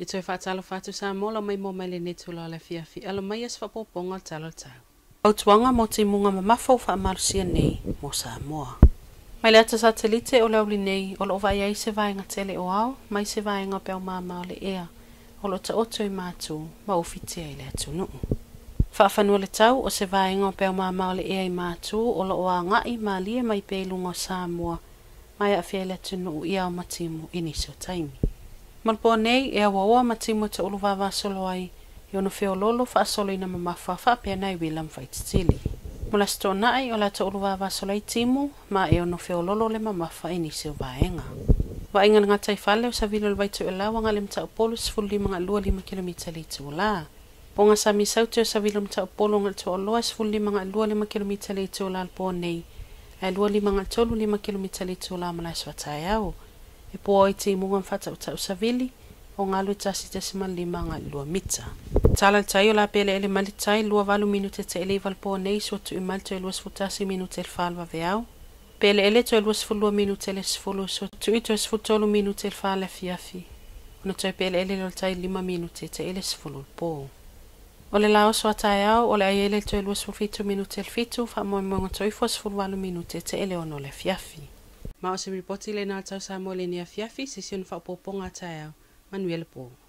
I tue talo whātu sā mōla mai mō mele ni tūla le fia fi alo mai as whapoponga talo tau. Au tuanga mō te munga ma mafau wha amarusia nei mō sā mōa. Mai le atasā te lite o lauli nei o lo vai ai se vai tele o au, mai se vai ngā pēo mā mā le ea, o lo ta oto i mātū ma ufiti ai le atu nuu. Whaafanua le tau o se vai ngā pēo mā mā le ea i mātū o lo oa ngai mā lia mai pēlu ngā sā mōa, mai a fia le atu nuu i au matimu inisio taimi. Malpo nei e awa oa matimu te ulu vava solo ai, i ono feo lolo wha asolo ina mamafua wha apea nei William Whaititili. Mula sto nai o la te ulu vava solo ai timu, ma e ono feo lolo le mamafua i nisi o vaenga. Wa inga nga tai fale o sa vilo lwai tu ila wanga le e mta opolo sifu lima nga lua lima kilomita li tu ula. O nga sa misau te o sa vilo mta opolo nga tu oloa sifu lima nga lua lima kilomita li tu ula alpo nei, e lua lima nga tolu lima kilomita li tu ula mula swatai au e poa i te imunga mwhata o tau savili o ngā lu tasi te sima lima ngā lua mita. Tāla tai o la pele ele mali tai lua valu minute te ele i valpoa nei so tu i mali te lua sfutasi minute el falwa veau. Pele ele te lua sfulua minute le sfulu so tu i te sfutolu minute el falwa fiafi. Ono te pele ele lo tai lima minute te ele sfulu lpoa. O le lao soa tae au, o le ai ele toi lua sufitu minu te lfitu, wha moe moe ngatoi fos fulu alu minu te te ele ono le fiafi. Ma o se ripoti le nā tau sa mo le ni afiafi se au.